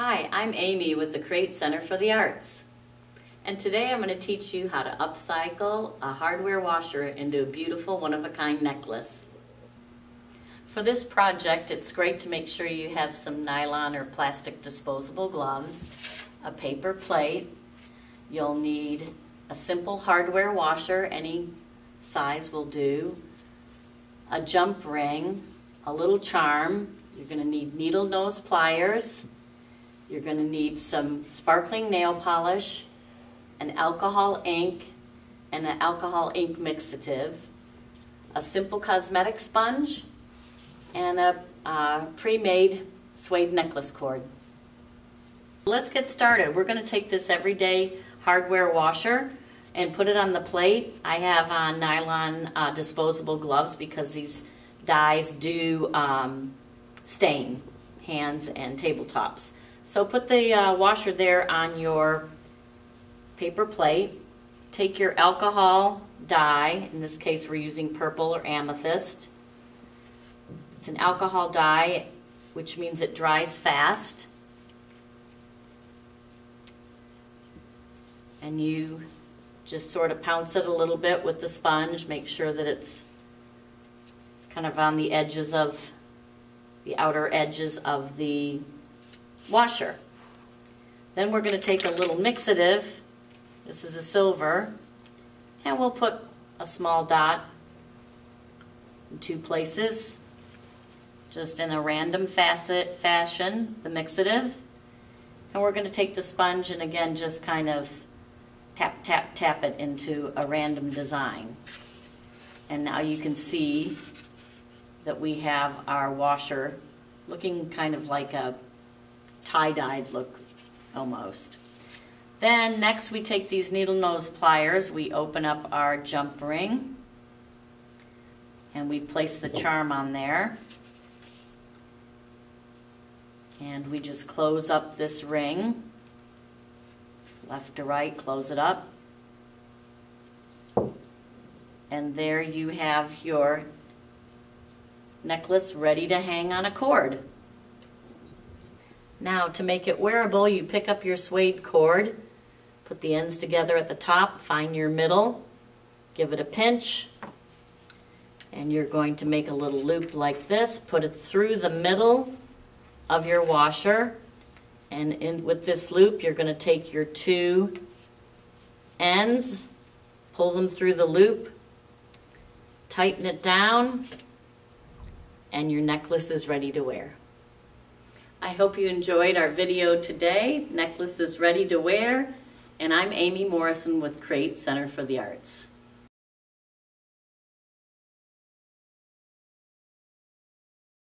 Hi, I'm Amy with the Create Center for the Arts. And today I'm going to teach you how to upcycle a hardware washer into a beautiful one-of-a-kind necklace. For this project, it's great to make sure you have some nylon or plastic disposable gloves, a paper plate, you'll need a simple hardware washer, any size will do, a jump ring, a little charm, you're going to need needle nose pliers, you're going to need some sparkling nail polish, an alcohol ink, and an alcohol ink mixative, a simple cosmetic sponge, and a uh, pre-made suede necklace cord. Let's get started. We're going to take this everyday hardware washer and put it on the plate. I have on nylon uh, disposable gloves because these dyes do um, stain hands and tabletops. So put the uh, washer there on your paper plate. Take your alcohol dye, in this case we're using purple or amethyst. It's an alcohol dye, which means it dries fast. And you just sort of pounce it a little bit with the sponge, make sure that it's kind of on the edges of, the outer edges of the washer. Then we're going to take a little mixative, this is a silver, and we'll put a small dot in two places, just in a random facet fashion, the mixative. And we're going to take the sponge and again just kind of tap, tap, tap it into a random design. And now you can see that we have our washer looking kind of like a tie-dyed look almost. Then next we take these needle nose pliers, we open up our jump ring and we place the charm on there. And we just close up this ring, left to right, close it up. And there you have your necklace ready to hang on a cord. Now to make it wearable, you pick up your suede cord, put the ends together at the top, find your middle, give it a pinch, and you're going to make a little loop like this, put it through the middle of your washer, and in, with this loop you're going to take your two ends, pull them through the loop, tighten it down, and your necklace is ready to wear. I hope you enjoyed our video today. Necklace is ready to wear. And I'm Amy Morrison with Create Center for the Arts.